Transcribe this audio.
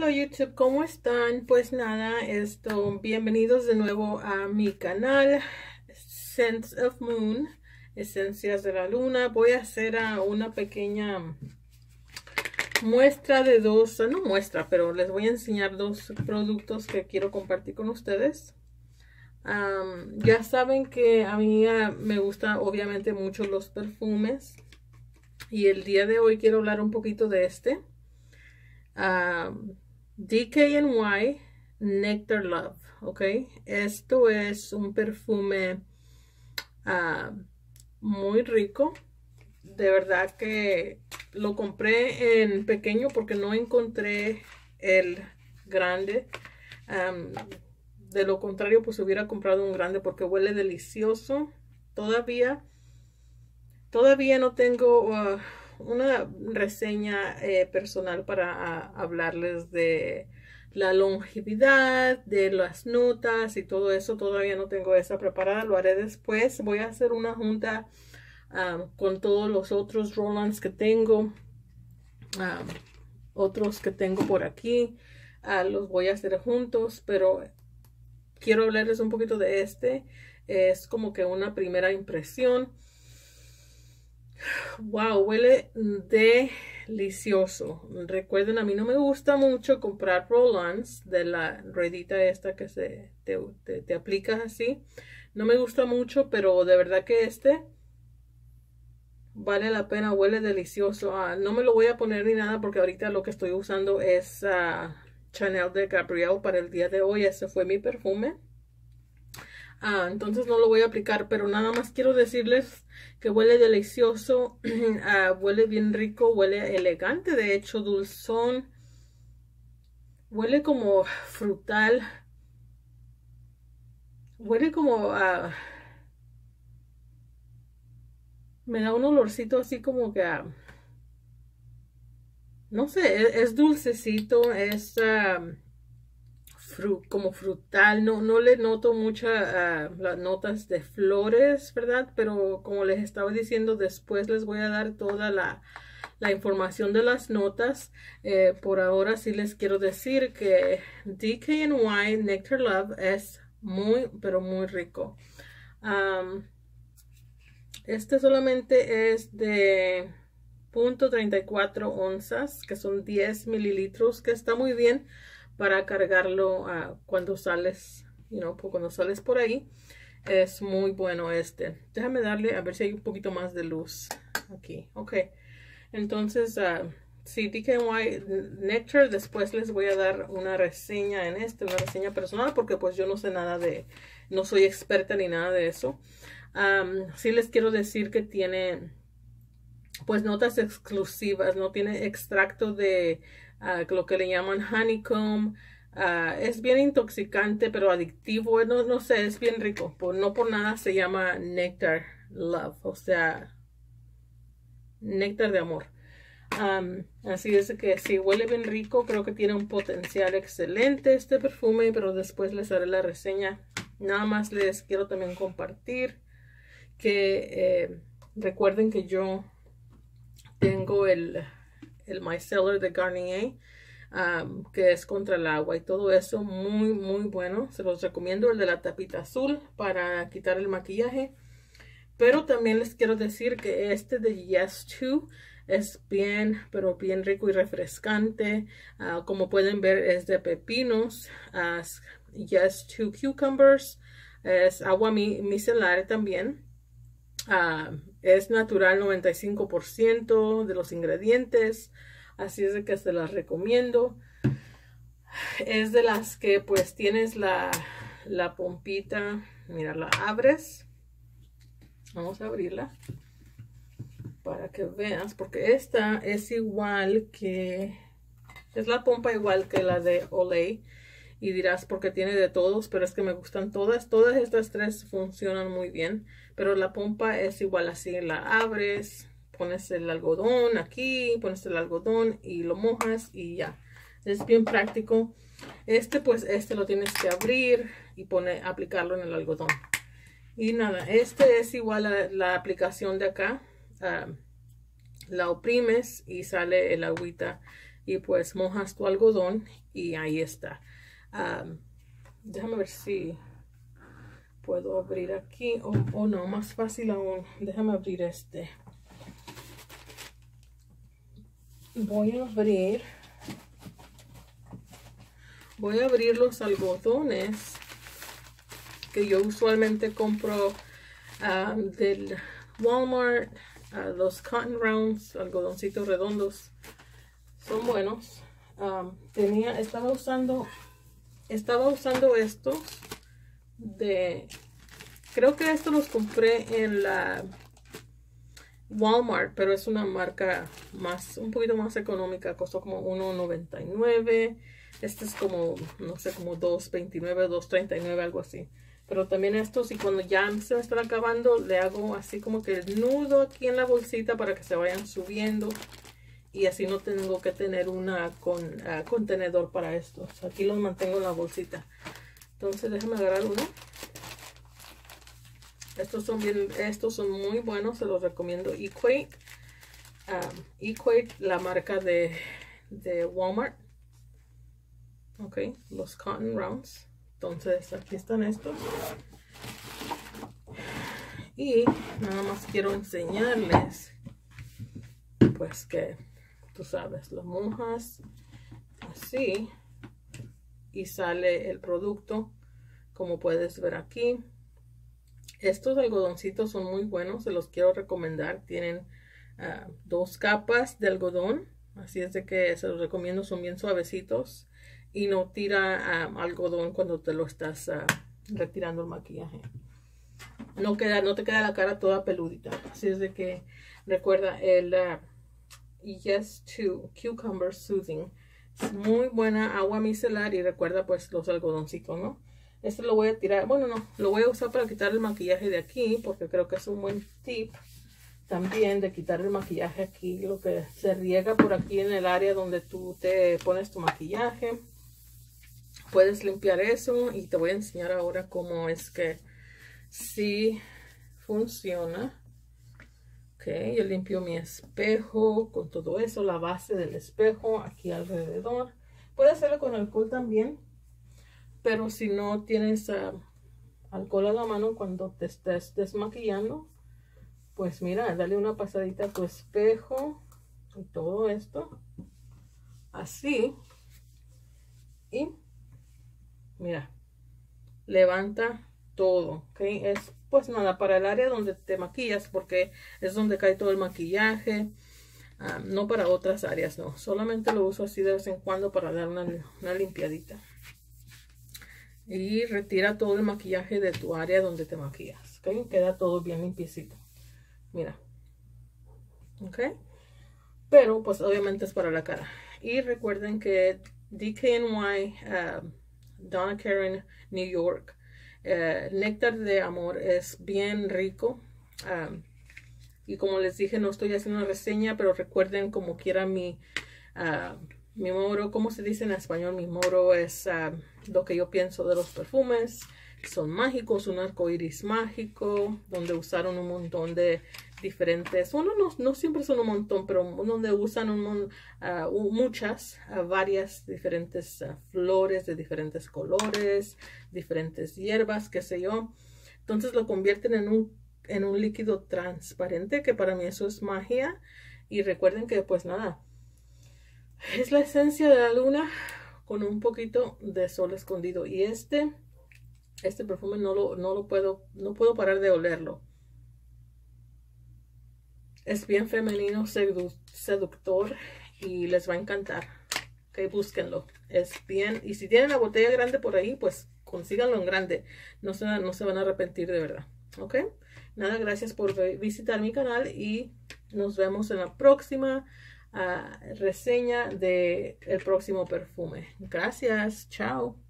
Hola YouTube, ¿cómo están? Pues nada, esto, bienvenidos de nuevo a mi canal Sense of Moon, Esencias de la Luna. Voy a hacer una pequeña muestra de dos, no muestra, pero les voy a enseñar dos productos que quiero compartir con ustedes. ya saben que a mí me gustan obviamente mucho los perfumes y el día de hoy quiero hablar un poquito de este. DKNY Nectar Love, ¿ok? Esto es un perfume ah, muy rico. De verdad que lo compré en pequeño porque no encontré el grande. de lo contrario, pues hubiera comprado un grande porque huele delicioso. Todavía, todavía no tengo... Ah, una reseña eh, personal para ah, hablarles de la longevidad, de las notas y todo eso. Todavía no tengo esa preparada, lo haré después. Voy a hacer una junta ah, con todos los otros Rolands que tengo, ah, otros que tengo por aquí. los voy a hacer juntos, pero quiero hablarles un poquito de este. Es como que una primera impresión. Wow, huele delicioso. Recuerden, a mí no me gusta mucho comprar roll-ons de la ruedita esta que se te, te, aplicas así. No me gusta mucho, pero de verdad que este vale la pena, huele delicioso. Ah, no me lo voy a poner ni nada porque ahorita lo que estoy usando es uh, Chanel de Gabriel para el día de hoy. Ese fue mi perfume. Ah, entonces no lo voy a aplicar, pero nada más quiero decirles que huele delicioso, ah, huele bien rico, huele elegante, de hecho dulzón, huele como frutal, huele como a... me da un olorcito así como que no sé, e-, es, dulcecito, es como frutal, no, no le noto muchas ah, las notas de flores, ¿verdad? Pero como les estaba diciendo, después les voy a dar toda la, información de las notas. Eh, por ahora sí les quiero decir que DKNY Nectar Love es muy, pero muy rico. este solamente es de .34 onzas, que son 10 mililitros, que está muy bien para cargarlo cuando sales, you know, cuando sales por ahí. Es muy bueno este. Déjame darle a ver si hay un poquito más de luz aquí. Ok. Entonces, uh, sí, DKNY Nectar. Después les voy a dar una reseña en este, una reseña personal, porque pues yo no sé nada de, no soy experta ni nada de eso. Sí les quiero decir que tiene pues notas exclusivas, no tiene extracto de lo que le llaman honeycomb. es bien intoxicante, pero adictivo. No, no sé, es bien rico. Por, no por nada se llama Nectar Love, o sea, néctar de amor. así es que si huele bien rico, creo que tiene un potencial excelente este perfume, pero después les haré la reseña. Nada más les quiero también compartir que eh, recuerden que yo tengo el el micellar de Garnier, um, que es contra el agua y todo eso, muy, muy bueno. Se los recomiendo el de la tapita azul para quitar el maquillaje. Pero también les quiero decir que este de Yes 2 es bien, pero bien rico y refrescante. Ah, como pueden ver, es de pepinos. Uh, yes 2 cucumbers. Es agua micelar también. Ah, es natural 95% de los ingredientes. Así es de que se las recomiendo. Es de las que pues tienes la, la pompita. Mira, la abres. Vamos a abrirla. Para que veas. Porque esta es igual que... Es la pompa igual que la de Olay y dirás porque tiene de todos, pero es que me gustan todas. Todas estas tres funcionan muy bien, pero la pompa es igual así, la abres, pones el algodón aquí, pones el algodón y lo mojas y ya. Es bien práctico. Este pues este lo tienes que abrir y pone, aplicarlo en el algodón. Y nada, este es igual a la aplicación de acá. Ah, la oprimes y sale el agüita y pues mojas tu algodón y ahí está. Déjame ver si puedo abrir aquí o, no, más fácil aún. Déjame abrir este. Voy a abrir voy a abrir los algodones que yo usualmente compro del Walmart, los cotton rounds, algodoncitos redondos. Son buenos. tenía, estaba usando, estaba usando estos de, creo que estos los compré en la Walmart, pero es una marca más, un poquito más económica, costó como $1.99. Este es como, no sé, como $2.29, $2.39, algo así. Pero también estos, y cuando ya se me están acabando, le hago así como que el nudo aquí en la bolsita para que se vayan subiendo. Y así no tengo que tener una con, uh, contenedor para estos. Aquí los mantengo en la bolsita. Entonces déjame agarrar uno. Estos son bien, estos son muy buenos, se los recomiendo. Equate. Um, Equate, la marca de, de Walmart. Ok, los cotton rounds. Entonces aquí están estos. Y nada más quiero enseñarles pues que tú sabes, las monjas así y sale el producto como puedes ver aquí. Estos algodoncitos son muy buenos, se los quiero recomendar. Tienen ah, dos capas de algodón, así es de que se los recomiendo, son bien suavecitos y no tira algodón cuando te lo estás ah, retirando el maquillaje. No, queda, no te queda la cara toda peludita. Así es de que recuerda el Yes to Cucumber Soothing. Es muy buena agua micelar y recuerda pues los algodoncitos, ¿no? Este lo voy a tirar, bueno no, lo voy a usar para quitar el maquillaje de aquí porque creo que es un buen tip también de quitar el maquillaje aquí, lo que se riega por aquí en el área donde tú te pones tu maquillaje puedes limpiar eso y te voy a enseñar ahora cómo es que sí funciona. Yo limpio mi espejo con todo eso, la base del espejo aquí alrededor. Puedes hacerlo con alcohol también, pero si no tienes ah, alcohol a la mano cuando te estés desmaquillando, pues mira, dale una pasadita a tu espejo y todo esto. Así. Y mira, levanta todo, ¿ok? Es pues nada, para el área donde te maquillas, porque es donde cae todo el maquillaje, ah, no para otras áreas, no, solamente lo uso así de vez en cuando para dar una, limpiadita. Y retira todo el maquillaje de tu área donde te maquillas, ¿ok? Queda todo bien limpiecito, mira, ¿ok? Pero pues obviamente es para la cara. Y recuerden que DKNY... Uh, Donna Karen, New York. Eh, néctar de amor es bien rico. y como les dije, no estoy haciendo una reseña, pero recuerden como quiera mi, uh, mi moro, ¿cómo se dice en español? Mi moro es lo que yo pienso de los perfumes. Son mágicos, un arco iris mágico, donde usaron un montón de diferentes, bueno, no, no siempre son un montón, pero donde usan un, uh, muchas, uh, varias diferentes uh, flores de diferentes colores, diferentes hierbas, qué sé yo. Entonces lo convierten en un, en un líquido transparente, que para mí eso es magia. Y recuerden que pues nada, es la esencia de la luna con un poquito de sol escondido. Y este, este perfume no lo, no lo puedo, no puedo parar de olerlo. Es bien femenino, seductor y les va a encantar. Ok, búsquenlo. Es bien. Y si tienen la botella grande por ahí, pues consíganlo en grande. No se, no se van a arrepentir de verdad. Ok. Nada, gracias por visitar mi canal y nos vemos en la próxima ah, reseña del el próximo perfume. Gracias. Chao.